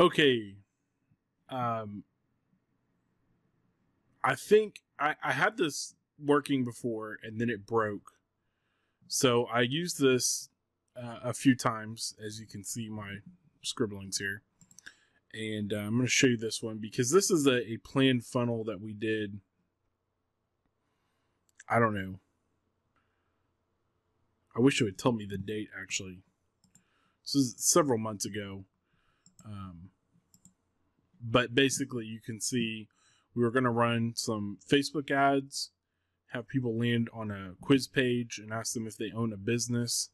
Okay. Um, I think I, I had this working before and then it broke. So I used this uh, a few times, as you can see my scribblings here. And uh, I'm going to show you this one because this is a, a planned funnel that we did. I don't know. I wish it would tell me the date actually. This is several months ago. Um, but basically, you can see we were going to run some Facebook ads, have people land on a quiz page and ask them if they own a business.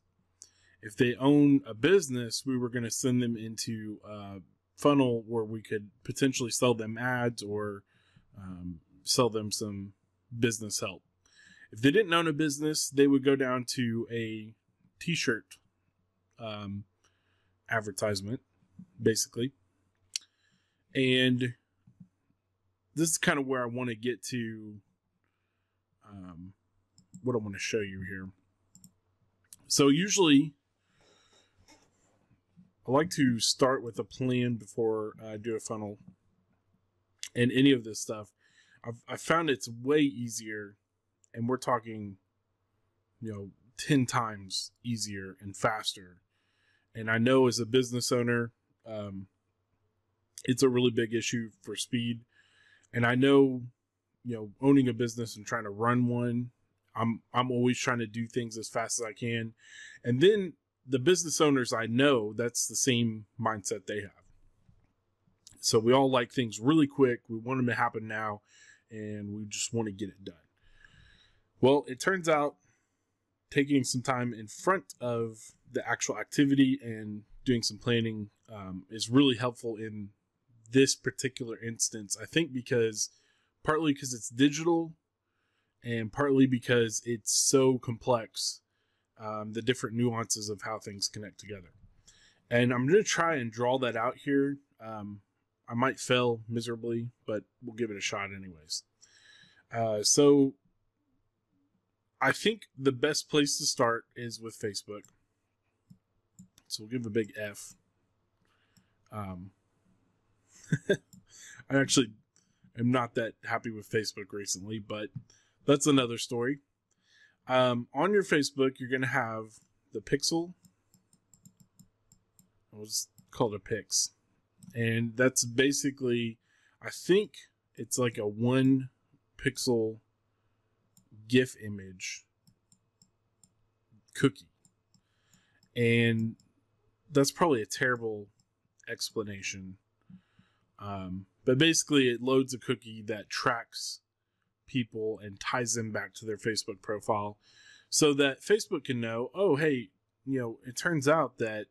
If they own a business, we were going to send them into a funnel where we could potentially sell them ads or um, sell them some business help. If they didn't own a business, they would go down to a t-shirt um, advertisement, basically. And this is kind of where I want to get to um, what I want to show you here. So usually I like to start with a plan before I do a funnel and any of this stuff. I've, I found it's way easier and we're talking, you know, 10 times easier and faster. And I know as a business owner, um, it's a really big issue for speed. And I know, you know, owning a business and trying to run one, I'm I'm always trying to do things as fast as I can. And then the business owners I know, that's the same mindset they have. So we all like things really quick. We want them to happen now and we just want to get it done. Well, it turns out taking some time in front of the actual activity and doing some planning um, is really helpful in this particular instance. I think because partly because it's digital and partly because it's so complex, um, the different nuances of how things connect together. And I'm going to try and draw that out here. Um, I might fail miserably, but we'll give it a shot anyways. Uh, so I think the best place to start is with Facebook. So we'll give a big F. Um, I actually am not that happy with Facebook recently, but that's another story. Um, on your Facebook, you're going to have the pixel. It was called a pix. And that's basically, I think it's like a one pixel GIF image cookie. And that's probably a terrible explanation. Um, but basically, it loads a cookie that tracks people and ties them back to their Facebook profile so that Facebook can know, oh, hey, you know, it turns out that,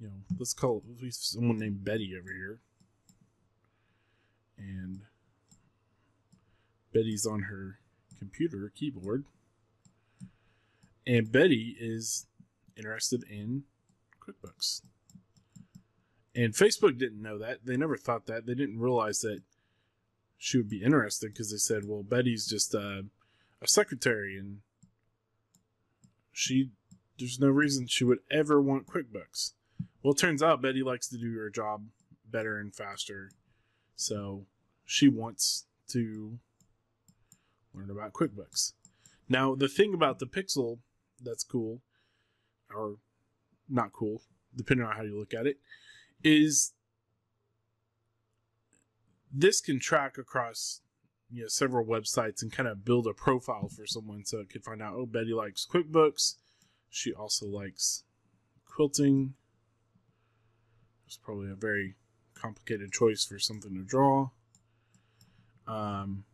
you know, let's call someone named Betty over here. And Betty's on her computer keyboard. And Betty is interested in QuickBooks. And Facebook didn't know that. They never thought that. They didn't realize that she would be interested because they said, well, Betty's just uh, a secretary and she, there's no reason she would ever want QuickBooks. Well, it turns out Betty likes to do her job better and faster. So she wants to learn about QuickBooks. Now, the thing about the Pixel that's cool, or not cool, depending on how you look at it, is this can track across you know several websites and kind of build a profile for someone so it could find out oh betty likes quickbooks. She also likes quilting. It's probably a very complicated choice for something to draw. Um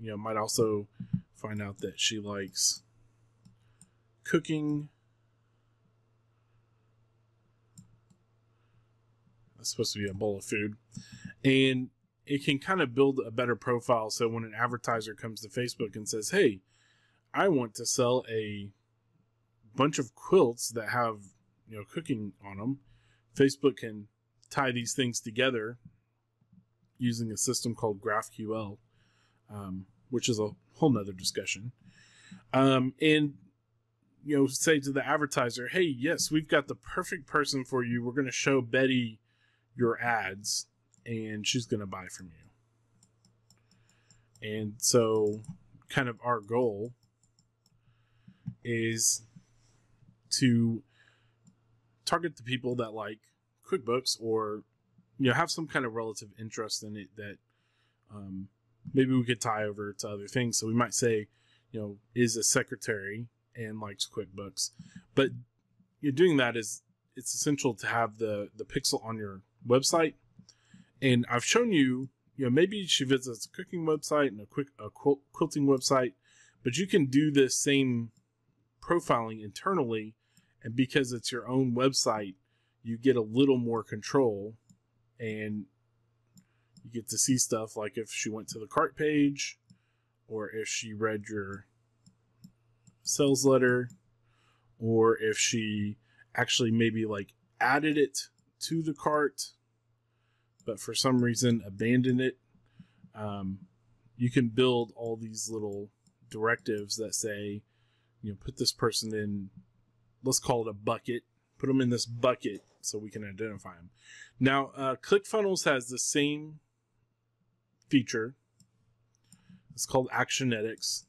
you know might also find out that she likes cooking supposed to be a bowl of food and it can kind of build a better profile so when an advertiser comes to Facebook and says, "Hey, I want to sell a bunch of quilts that have, you know, cooking on them." Facebook can tie these things together using a system called GraphQL, um, which is a whole nother discussion. Um, and you know, say to the advertiser, "Hey, yes, we've got the perfect person for you. We're going to show Betty your ads and she's going to buy from you. And so, kind of our goal is to target the people that like QuickBooks or you know have some kind of relative interest in it that um, maybe we could tie over to other things. So we might say, you know, is a secretary and likes QuickBooks, but you're doing that is it's essential to have the the pixel on your website. And I've shown you, you know, maybe she visits a cooking website and a quick a quilting website, but you can do this same profiling internally, and because it's your own website, you get a little more control, and you get to see stuff like if she went to the cart page, or if she read your sales letter, or if she actually maybe like added it to the cart, but for some reason abandoned it. Um, you can build all these little directives that say, you know, put this person in, let's call it a bucket, put them in this bucket so we can identify them. Now, uh, ClickFunnels has the same feature. It's called Actionetics.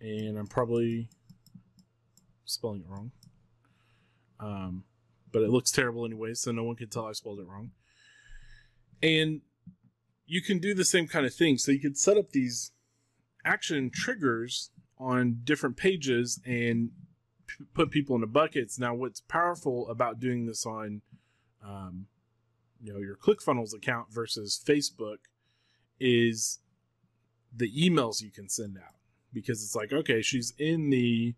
And I'm probably spelling it wrong. Um, but it looks terrible anyway, so no one can tell I spelled it wrong. And you can do the same kind of thing. So you could set up these action triggers on different pages and p- put people into buckets. Now, what's powerful about doing this on, um, you know, your ClickFunnels account versus Facebook is the emails you can send out because it's like, okay, she's in the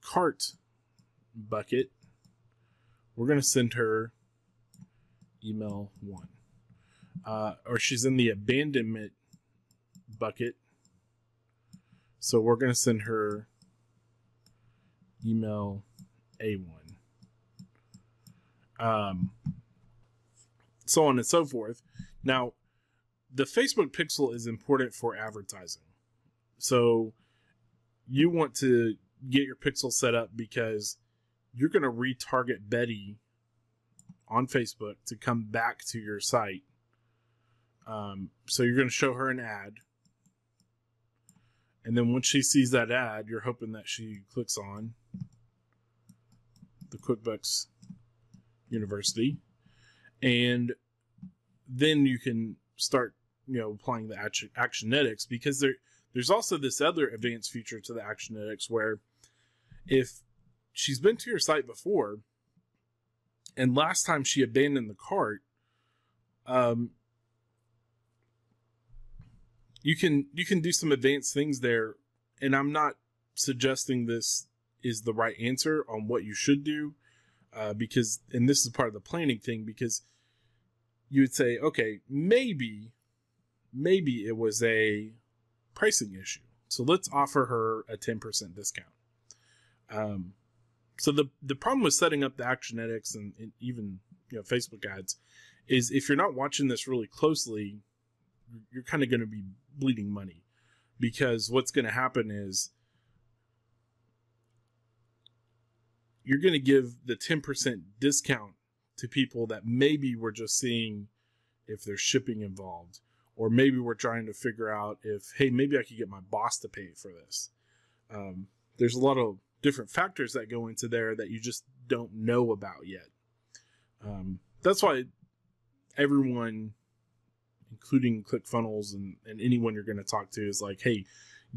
cart bucket, we're going to send her email one. Uh, or she's in the abandonment bucket. So we're going to send her email A1. Um, so on and so forth. Now, the Facebook pixel is important for advertising. So you want to get your pixel set up because you're going to retarget Betty on Facebook to come back to your site. Um, so you're going to show her an ad. And then once she sees that ad, you're hoping that she clicks on the QuickBooks University. And then you can start, you know, applying the action, Actionetics because there there's also this other advanced feature to the Actionetics where if she's been to your site before and last time she abandoned the cart, um, you can you can do some advanced things there and i'm not suggesting this is the right answer on what you should do uh, because and this is part of the planning thing because you would say okay maybe maybe it was a pricing issue. So let's offer her a 10% discount. Um, so the the problem with setting up the Actionetics and, and even you know Facebook ads is if you're not watching this really closely, you're kind of going to be bleeding money. Because what's going to happen is you're going to give the 10% discount to people that maybe we're just seeing if there's shipping involved or maybe we're trying to figure out if hey maybe i could get my boss to pay for this. Um, there's a lot of different factors that go into there that you just don't know about yet um, that's why everyone including clickfunnels and, and anyone you're going to talk to is like hey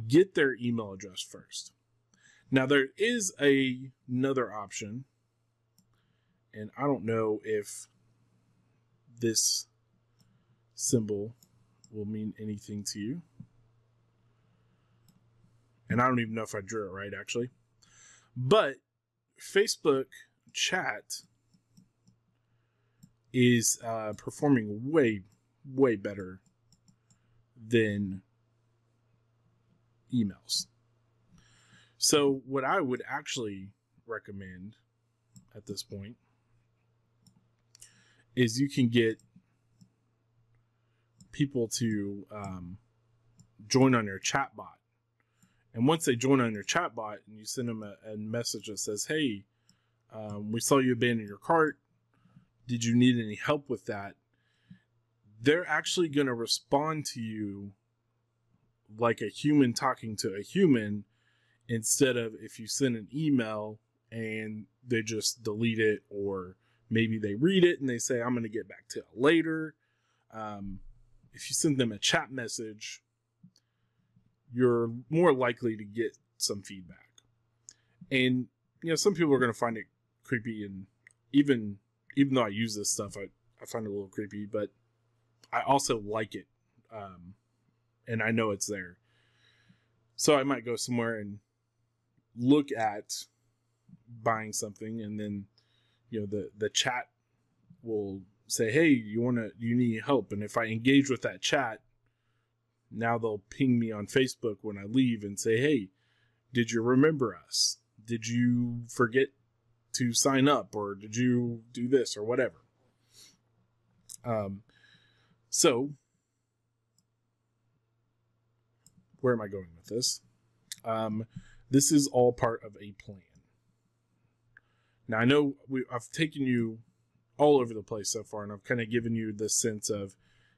get their email address first now there is a, another option and i don't know if this symbol will mean anything to you. And I don't even know if I drew it right, actually. But Facebook chat is uh, performing way, way better than emails. So, what I would actually recommend at this point is you can get people to um, join on your chat bot. And once they join on your chat bot and you send them a, a message that says, hey, Um, we saw you abandon your cart. Did you need any help with that? They're actually going to respond to you like a human talking to a human instead of if you send an email and they just delete it or maybe they read it and they say i'm going to get back to it later um, if you send them a chat message you're more likely to get some feedback. And you know some people are going to find it creepy and even even though i use this stuff i, I find it a little creepy but i also like it um, and i know it's there. So i might go somewhere and look at buying something and then you know the the chat will say hey you want to you need help. And if i engage with that chat now they'll ping me on facebook when i leave and say hey did you remember us? Did you forget to sign up or did you do this or whatever? Um so where am i going with this? Um this is all part of a plan. Now I know we, I've taken you all over the place so far, and I've kind of given you this sense of,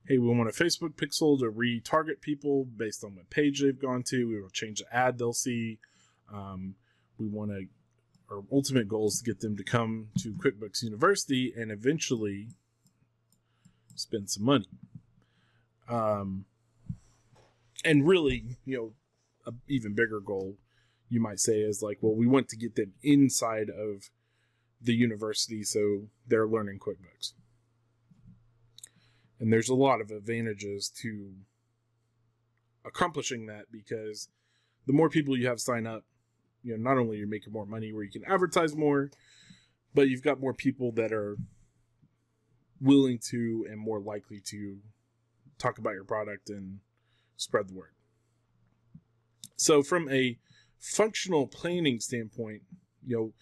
hey, we want a Facebook pixel to retarget people based on what page they've gone to. We will change the ad they'll see. Um, we want to, our ultimate goal is to get them to come to QuickBooks University and eventually spend some money. Um, and really, you know, a even bigger goal you might say is like, well, we want to get them inside of the university so they're learning QuickBooks. And there's a lot of advantages to accomplishing that because the more people you have sign up, you know, not only you're making more money where you can advertise more, but you've got more people that are willing to and more likely to talk about your product and spread the word. So from a functional planning standpoint, you know,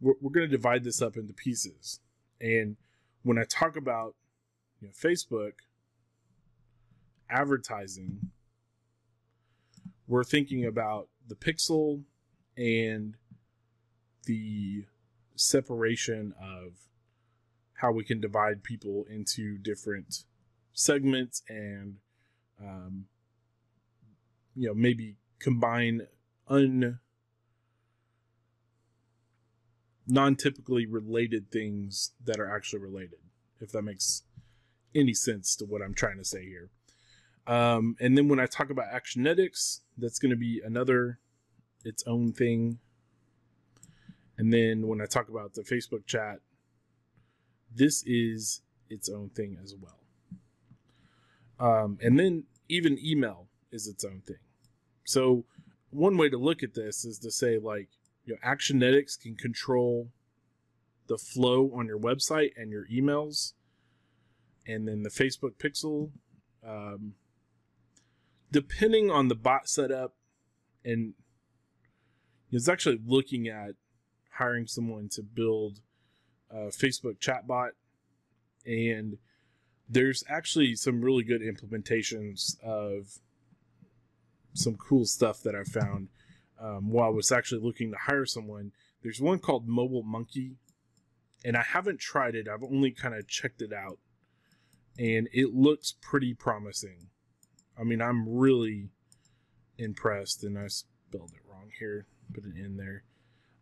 we're, we're going to divide this up into pieces. And when I talk about you know, Facebook advertising, we're thinking about the pixel and the separation of how we can divide people into different segments and um, you know maybe combine un non-typically related things that are actually related if that makes any sense to what i'm trying to say here. Um, and then when i talk about actionetics that's going to be another its own thing. And then when i talk about the facebook chat this is its own thing as well. Um, and then even email is its own thing. So one way to look at this is to say like you know actionetics can control the flow on your website and your emails and then the facebook pixel um, depending on the bot setup and it's actually looking at hiring someone to build a facebook chatbot and there's actually some really good implementations of some cool stuff that I found um, while I was actually looking to hire someone. There's one called Mobile Monkey, and I haven't tried it. I've only kind of checked it out, and it looks pretty promising. I mean, I'm really impressed, and I spelled it wrong here. Put it in there.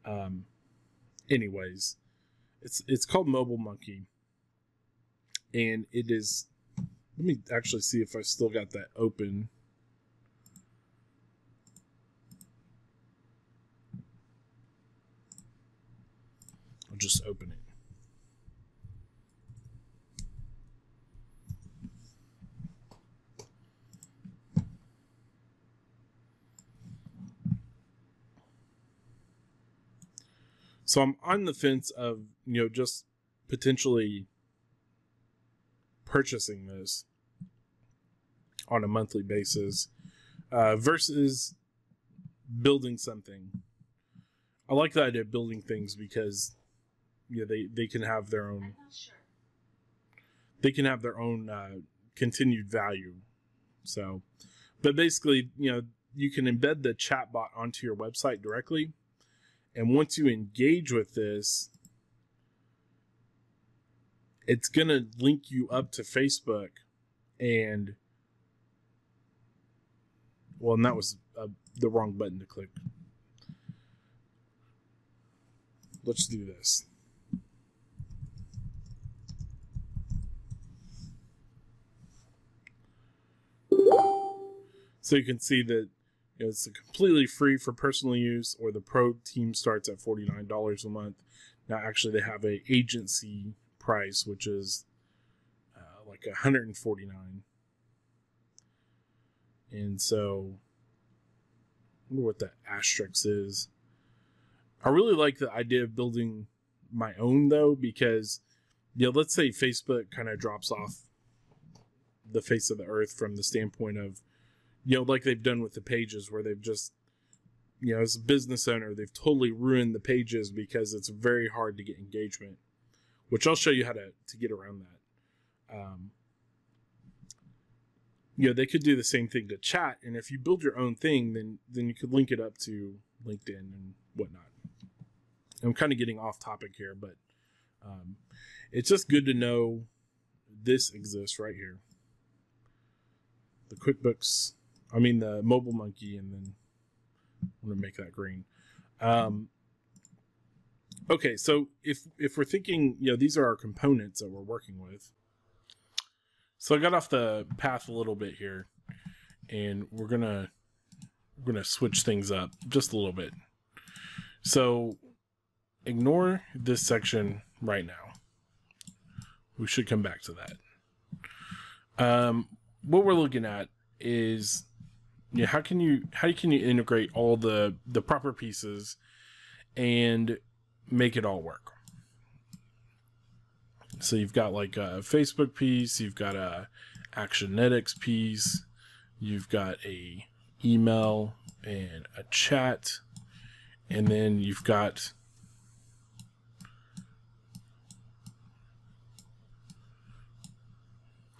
Um, anyways, it's it's called Mobile Monkey, and it is. Let me actually see if I still got that open. I'll just open it. So I'm on the fence of, you know, just potentially purchasing this on a monthly basis uh, versus building something. I like the idea of building things because yeah, they they can have their own. Sure. They can have their own uh, continued value. So, but basically, you know, you can embed the chatbot onto your website directly, and once you engage with this, it's going to link you up to Facebook and well, and that was uh, the wrong button to click. Let's do this. So you can see that it's completely free for personal use, or the pro team starts at forty nine dollars a month. Now, actually, they have a agency price, which is uh, like one hundred and forty nine. And so, I wonder what the asterisk is. I really like the idea of building my own though, because you know, let's say Facebook kind of drops off the face of the earth from the standpoint of you know, like they've done with the pages where they've just, you know, as a business owner, they've totally ruined the pages because it's very hard to get engagement, which I'll show you how to, to get around that. Um, you know, they could do the same thing to chat. And if you build your own thing, then, then you could link it up to LinkedIn and whatnot. I'm kind of getting off topic here, but um, it's just good to know this exists right here. The QuickBooks I mean the mobile monkey, and then I'm gonna make that green. Um, okay, so if if we're thinking, you know, these are our components that we're working with. So I got off the path a little bit here, and we're gonna we're gonna switch things up just a little bit. So ignore this section right now. We should come back to that. Um, what we're looking at is yeah how can you how can you integrate all the the proper pieces and make it all work so you've got like a facebook piece you've got a actionetics piece you've got a email and a chat and then you've got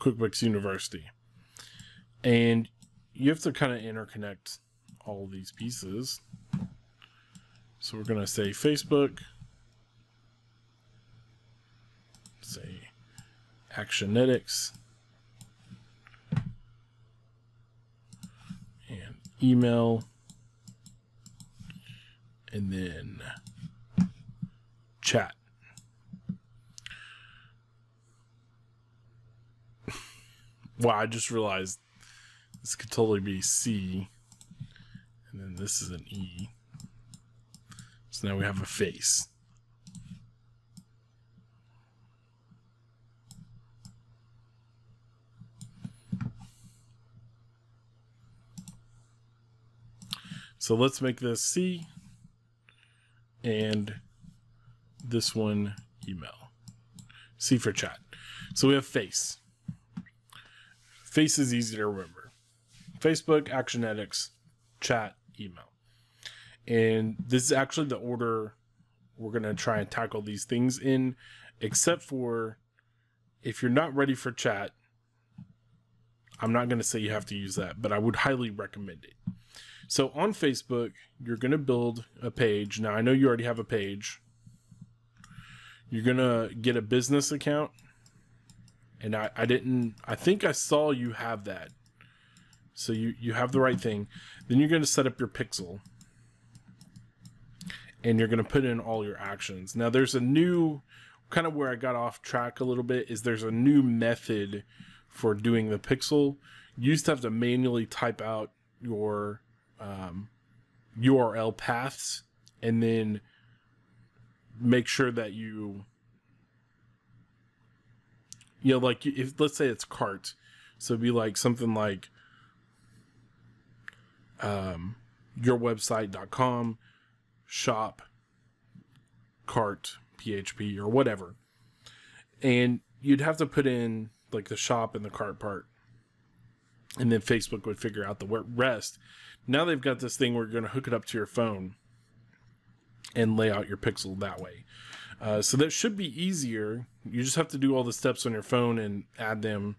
QuickBooks University. And you have to kind of interconnect all these pieces. So we're going to say Facebook, say Actionetics, and email, and then chat. wow, I just realized this could totally be C. And then this is an E. So now we have a face. So let's make this C and this one email. C for chat. So we have face. Face is easy to remember. Facebook, Actionetics, chat, email. And this is actually the order we're going to try and tackle these things in, except for if you're not ready for chat, I'm not going to say you have to use that, but I would highly recommend it. So on Facebook, you're going to build a page. Now, I know you already have a page. You're going to get a business account. And I, I didn't, I think I saw you have that. So you, you have the right thing. Then you're going to set up your pixel. And you're going to put in all your actions. Now there's a new, kind of where I got off track a little bit, is there's a new method for doing the pixel. You used to have to manually type out your um, URL paths and then make sure that you you know like if let's say it's cart so it'd be like something like um, yourwebsite.com, shop, cart, PHP, or whatever. And you'd have to put in like the shop and the cart part. And then Facebook would figure out the rest. Now they've got this thing where you're going to hook it up to your phone and lay out your pixel that way. Uh, so that should be easier. You just have to do all the steps on your phone and add them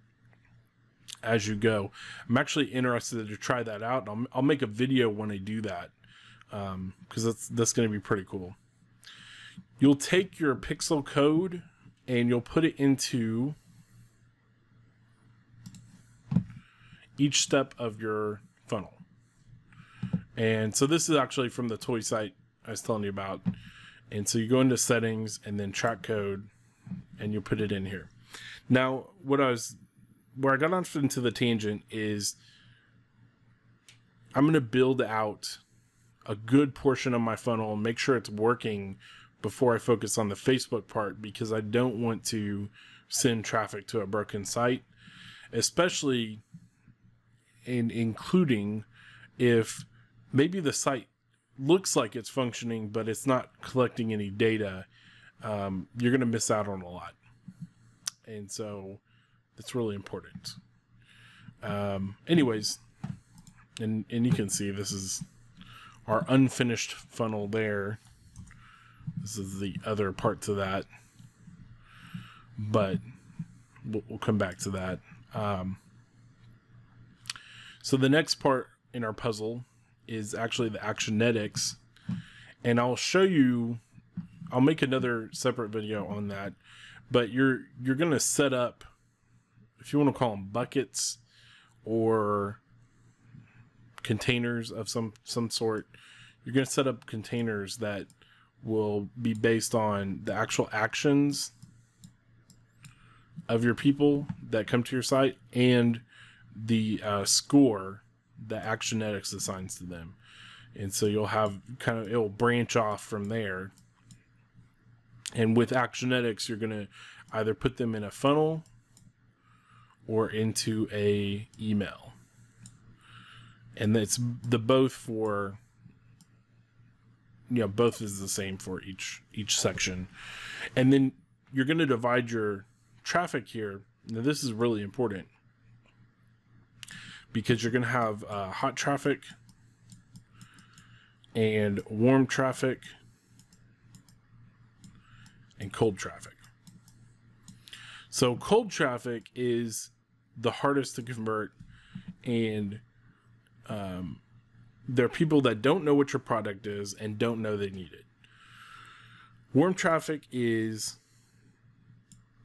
as you go. I'm actually interested to try that out. I'll, I'll make a video when I do that because um, that's that's going to be pretty cool. You'll take your pixel code and you'll put it into each step of your funnel. And so this is actually from the toy site I was telling you about. And so you go into settings and then track code and you put it in here. Now, what I was where I got off into the tangent is I'm going to build out a good portion of my funnel and make sure it's working before I focus on the Facebook part because I don't want to send traffic to a broken site, especially in including if maybe the site looks like it's functioning but it's not collecting any data. Um, you're going to miss out on a lot, and so that's really important. Um, anyways, and and you can see this is our unfinished funnel there. This is the other part to that, but we'll, we'll come back to that. Um, so the next part in our puzzle is actually the actionetics, and I'll show you. I'll make another separate video on that, but you're you're gonna set up, if you want to call them buckets, or containers of some some sort. You're going to set up containers that will be based on the actual actions of your people that come to your site and the uh, score that Actionetics assigns to them. And so you'll have kind of it'll branch off from there. And with Actionetics, you're going to either put them in a funnel or into a email. And it's the both for you know both is the same for each each section. And then you're going to divide your traffic here. Now this is really important because you're going to have uh, hot traffic and warm traffic and cold traffic. So cold traffic is the hardest to convert and um, there are people that don't know what your product is and don't know they need it. Warm traffic is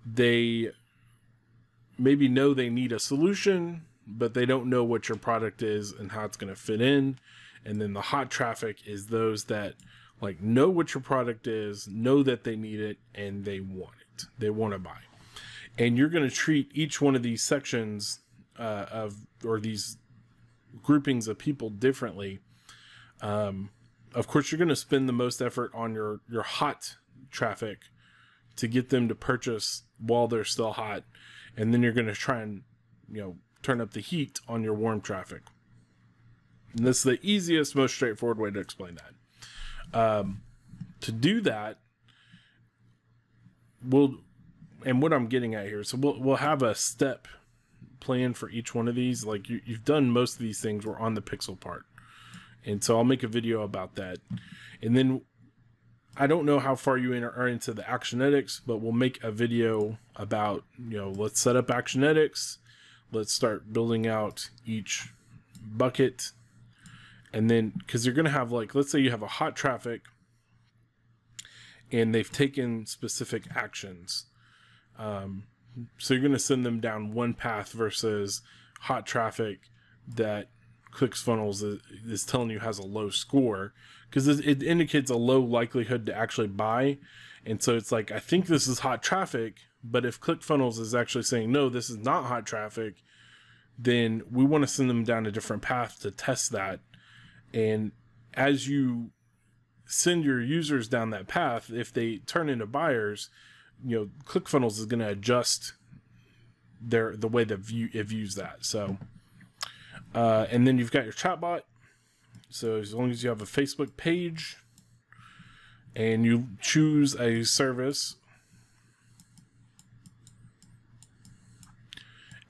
they maybe know they need a solution, but they don't know what your product is and how it's going to fit in. And then the hot traffic is those that like know what your product is, know that they need it, and they want it. They want to buy. And you're going to treat each one of these sections uh, of or these groupings of people differently. Um, of course, you're going to spend the most effort on your your hot traffic to get them to purchase while they're still hot, and then you're going to try and you know turn up the heat on your warm traffic. And this is the easiest, most straightforward way to explain that. Um, to do that, we'll and what I'm getting at here, so we'll we'll have a step plan for each one of these. Like you, you've done most of these things We're on the pixel part. And so I'll make a video about that. And then I don't know how far you are into the Actionetics, but we'll make a video about, you know, let's set up Actionetics. Let's start building out each bucket. And then, because you're going to have like, let's say you have a hot traffic and they've taken specific actions. Um, so you're going to send them down one path versus hot traffic that ClickFunnels is, is telling you has a low score because it indicates a low likelihood to actually buy. And so it's like, I think this is hot traffic, but if ClickFunnels is actually saying, no, this is not hot traffic, then we want to send them down a different path to test that. And as you send your users down that path, if they turn into buyers, you know ClickFunnels is going to adjust their the way that view it views that. So, uh, and then you've got your chatbot. So as long as you have a Facebook page and you choose a service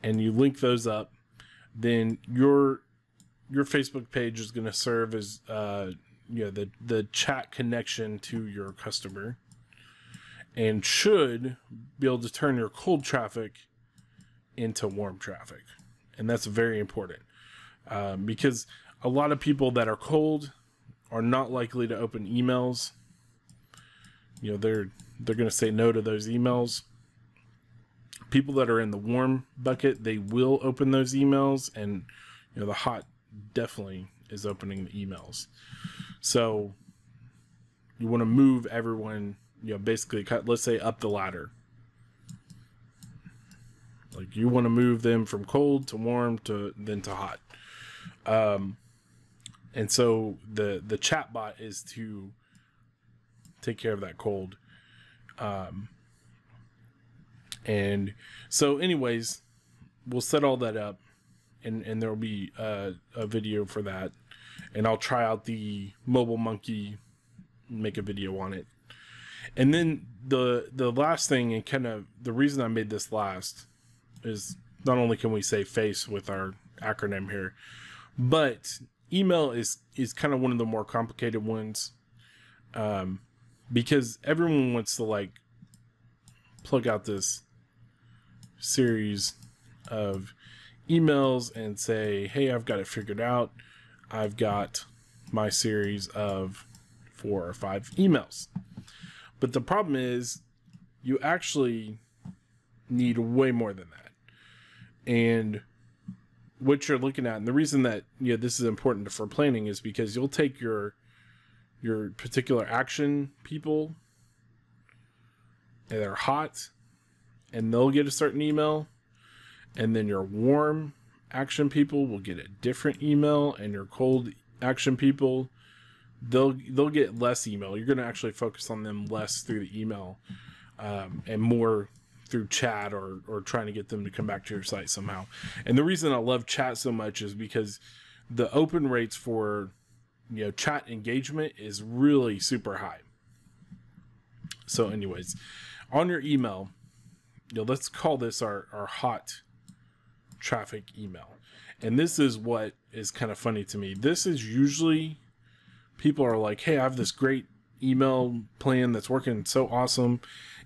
and you link those up, then your your Facebook page is going to serve as uh, you know the the chat connection to your customer and should be able to turn your cold traffic into warm traffic. And that's very important um, because a lot of people that are cold are not likely to open emails. You know, they're they're going to say no to those emails. people that are in the warm bucket, they will open those emails, and you know the hot definitely is opening the emails. So you want to move everyone, you know, basically cut, let's say up the ladder. Like you want to move them from cold to warm to then to hot. Um, and so the the chat bot is to take care of that cold. Um, and so, anyways, we'll set all that up, and and there will be uh, a video for that, and I'll try out the mobile monkey, make a video on it, and then the the last thing and kind of the reason I made this last is not only can we say face with our acronym here, but email is is kind of one of the more complicated ones um, because everyone wants to like plug out this series of emails and say hey i've got it figured out. I've got my series of four or five emails but the problem is you actually need way more than that. And what you're looking at and the reason that you know this is important for planning is because you'll take your your particular action people and they're hot and they'll get a certain email and then your warm action people will get a different email and your cold action people they'll they'll get less email you're going to actually focus on them less through the email um, and more through chat or or trying to get them to come back to your site somehow. And the reason I love chat so much is because the open rates for you know chat engagement is really super high. So anyways, on your email, you know, let's call this our, our hot traffic email. And this is what is kind of funny to me. This is usually people are like, hey, I have this great email plan that's working so awesome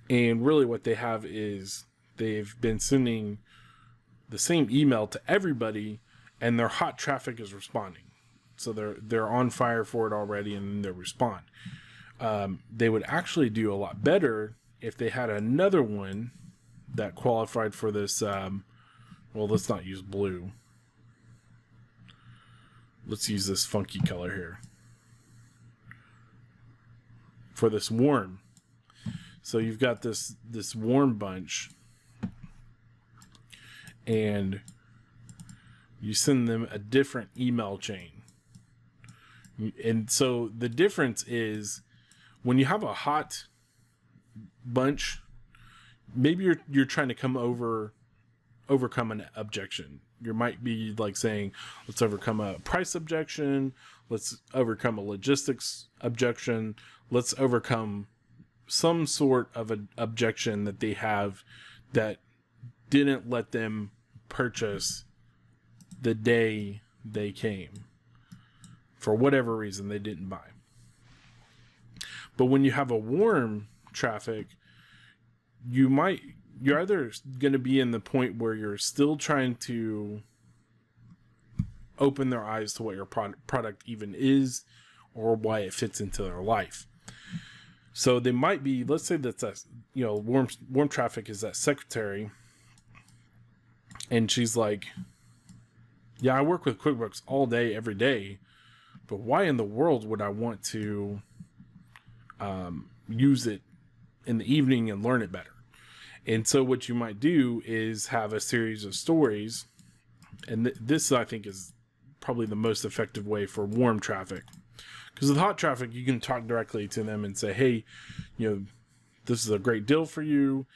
and really, what they have is they've been sending the same email to everybody, and their hot traffic is responding. So they're they're on fire for it already, and they respond. Um, they would actually do a lot better if they had another one that qualified for this. Um, well, let's not use blue. Let's use this funky color here for this warm so you've got this this warm bunch, and you send them a different email chain. And so the difference is when you have a hot bunch, maybe you're you're trying to come over overcome an objection. You might be like saying, let's overcome a price objection, let's overcome a logistics objection, let's overcome some sort of an objection that they have that didn't let them purchase the day they came. For whatever reason they didn't buy. But when you have a warm traffic you might you're either going to be in the point where you're still trying to open their eyes to what your product even is or why it fits into their life so they might be, let's say that's a, you know, warm warm traffic is that secretary, and she's like, "Yeah, I work with QuickBooks all day, every day, but why in the world would I want to um, use it in the evening and learn it better?" And so what you might do is have a series of stories, and th- this I think is probably the most effective way for warm traffic because with hot traffic, you can talk directly to them and say, hey, you know, this is a great deal for you.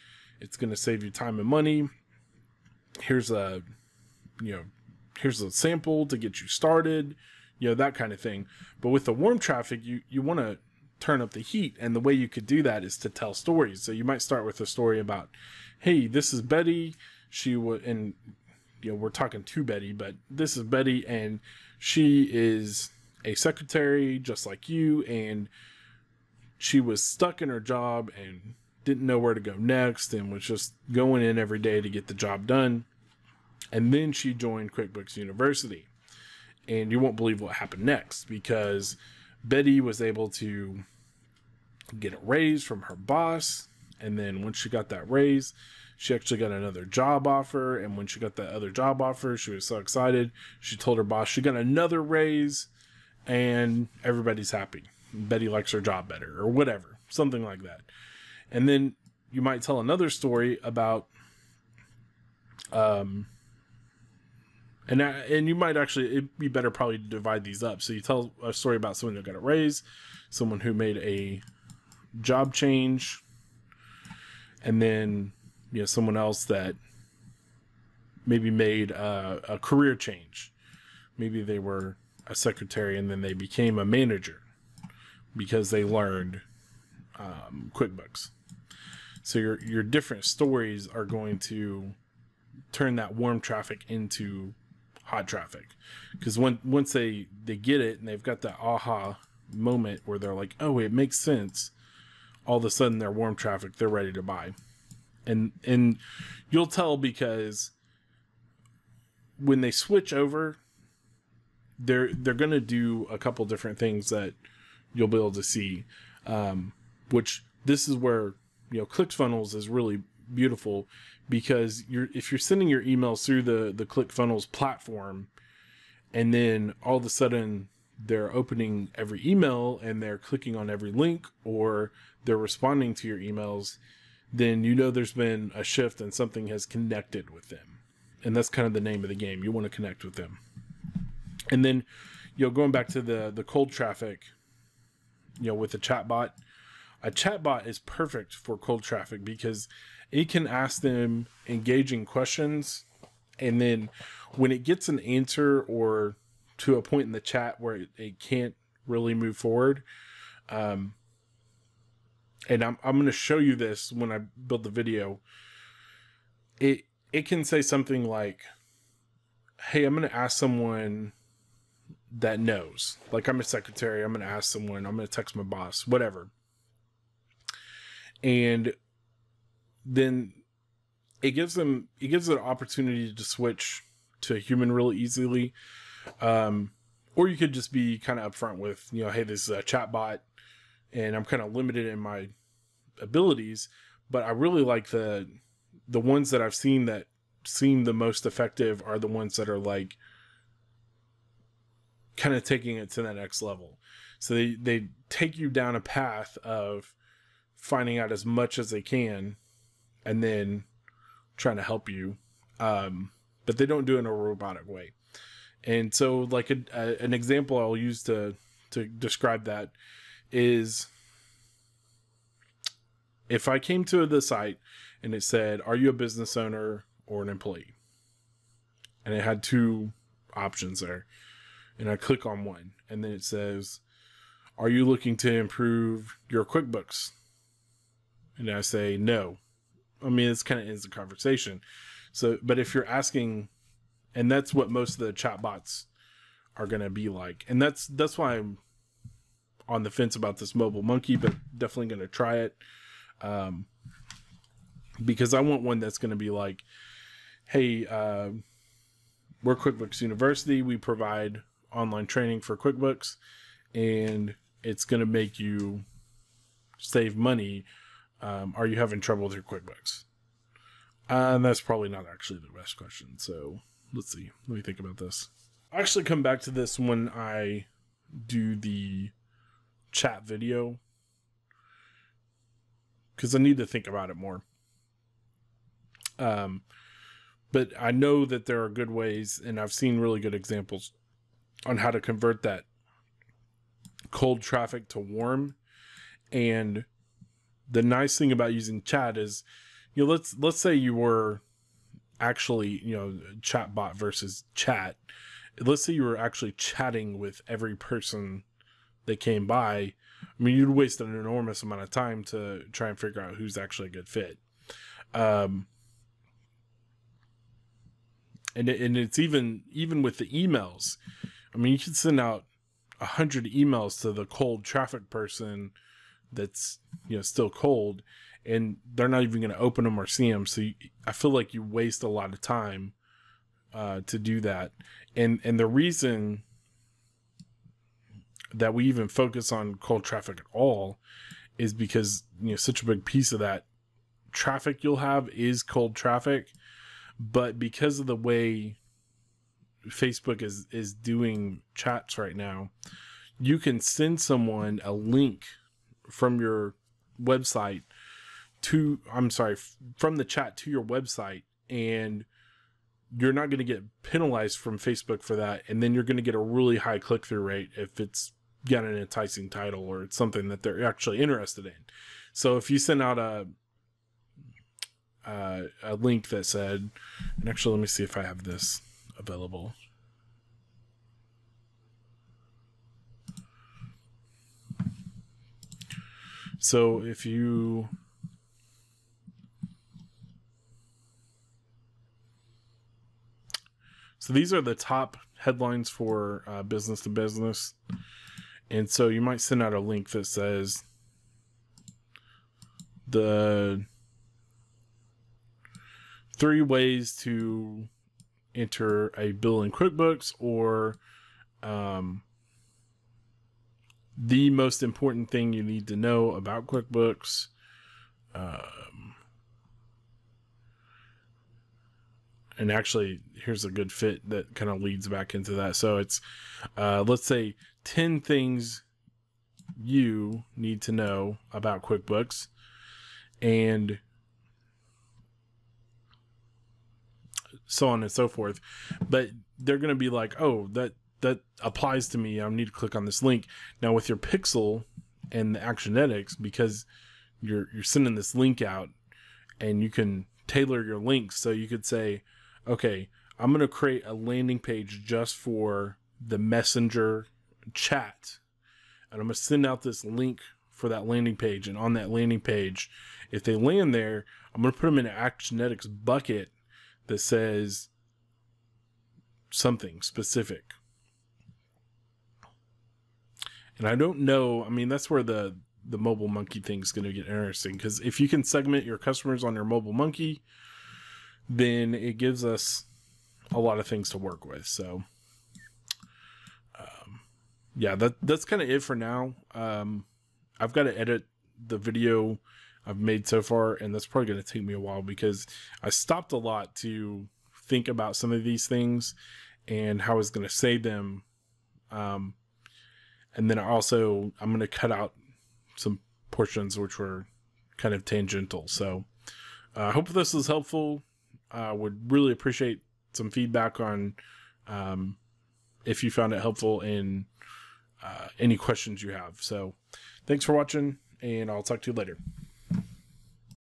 It's going to save you time and money. Here's a, you know, here's a sample to get you started, you know, that kind of thing. But with the warm traffic, you, you want to turn up the heat. And the way you could do that is to tell stories. So you might start with a story about, hey, this is Betty. She would, and, you know, we're talking to Betty, but this is Betty and she is a secretary just like you and she was stuck in her job and didn't know where to go next and was just going in every day to get the job done. And then she joined QuickBooks University. And you won't believe what happened next because Betty was able to get a raise from her boss And then once she got that raise, she actually got another job offer. And when she got that other job offer, she was so excited. She told her boss she got another raise, and everybody's happy. Betty likes her job better, or whatever, something like that. And then you might tell another story about, um, and and you might actually it'd be better probably to divide these up. So you tell a story about someone who got a raise, someone who made a job change, and then you know someone else that maybe made a, a career change. Maybe they were a secretary and then they became a manager because they learned um, QuickBooks. So your your different stories are going to turn that warm traffic into hot traffic. Because when once they they get it and they've got that aha moment where they're like oh it makes sense. All of a sudden they're warm traffic they're ready to buy. And and you'll tell because when they switch over they're they're going to do a couple different things that you'll be able to see um, which this is where you know ClickFunnels is really beautiful because you're if you're sending your emails through the the ClickFunnels platform and then all of a sudden they're opening every email and they're clicking on every link or they're responding to your emails then you know there's been a shift and something has connected with them. And that's kind of the name of the game. You want to connect with them and then you know going back to the the cold traffic you know with the chatbot a chatbot is perfect for cold traffic because it can ask them engaging questions. And then when it gets an answer or to a point in the chat where it, it can't really move forward um, and I'm, I'm going to show you this when I build the video. It it can say something like hey i'm going to ask someone that knows. Like i'm a secretary i'm going to ask someone i'm going to text my boss whatever. And then it gives them it gives an opportunity to switch to human really easily. Um, or you could just be kind of upfront with you know hey this is a chat bot and i'm kind of limited in my abilities but i really like the the ones that i've seen that seem the most effective are the ones that are like kind of taking it to the next level. So they they take you down a path of finding out as much as they can and then trying to help you um, but they don't do it in a robotic way. And so like a, a, an example i'll use to to describe that is if i came to the site and it said are you a business owner or an employee? And it had two options there and i click on one and then it says are you looking to improve your quickbooks and I say no. I mean, it's kind of ends the conversation. So, but if you're asking, and that's what most of the chatbots are going to be like, and that's that's why I'm on the fence about this mobile monkey, but definitely going to try it, um, because I want one that's going to be like, hey, uh, we're QuickBooks University. We provide online training for QuickBooks, and it's going to make you save money um, are you having trouble with your QuickBooks? Uh, and that's probably not actually the best question. So let's see. Let me think about this. I actually come back to this when I do the chat video because I need to think about it more. Um, but I know that there are good ways, and I've seen really good examples on how to convert that cold traffic to warm. And the nice thing about using chat is, you know, let's let's say you were actually, you know, chat bot versus chat. Let's say you were actually chatting with every person that came by. I mean, you'd waste an enormous amount of time to try and figure out who's actually a good fit. Um, and and it's even even with the emails. I mean, you can send out a hundred emails to the cold traffic person that's you know still cold and they're not even going to open them or see them so you, i feel like you waste a lot of time uh, to do that. And and the reason that we even focus on cold traffic at all is because you know such a big piece of that traffic you'll have is cold traffic, but because of the way Facebook is is doing chats right now, you can send someone a link from your website to I'm sorry, from the chat to your website and you're not going to get penalized from Facebook for that and then you're going to get a really high click through rate if it's got an enticing title or it's something that they're actually interested in. So if you send out a uh, a link that said, and actually let me see if I have this available. So if you So these are the top headlines for uh, business to business. And so you might send out a link that says the three ways to enter a bill in QuickBooks or um, the most important thing you need to know about QuickBooks. Um, and actually, here's a good fit that kind of leads back into that. So it's, uh, let's say, 10 things you need to know about QuickBooks. And so on and so forth. But they're going to be like, oh, that that applies to me. I need to click on this link. Now with your Pixel and the Actionetics, because you're you're sending this link out, and you can tailor your links. So you could say, okay, I'm going to create a landing page just for the Messenger chat, and I'm going to send out this link for that landing page. And on that landing page, if they land there, I'm going to put them in an Actionetics bucket that says something specific. And I don't know, I mean that's where the the mobile monkey thing is going to get interesting because if you can segment your customers on your mobile monkey, then it gives us a lot of things to work with. So um, yeah, that that's kind of it for now. Um, I've got to edit the video I've made so far, and that's probably going to take me a while because I stopped a lot to think about some of these things and how I was going to say them. Um, and then also, I'm going to cut out some portions which were kind of tangential. So uh, I uh, hope this was helpful. I uh, would really appreciate some feedback on um, if you found it helpful in uh, any questions you have. So thanks for watching, and I'll talk to you later.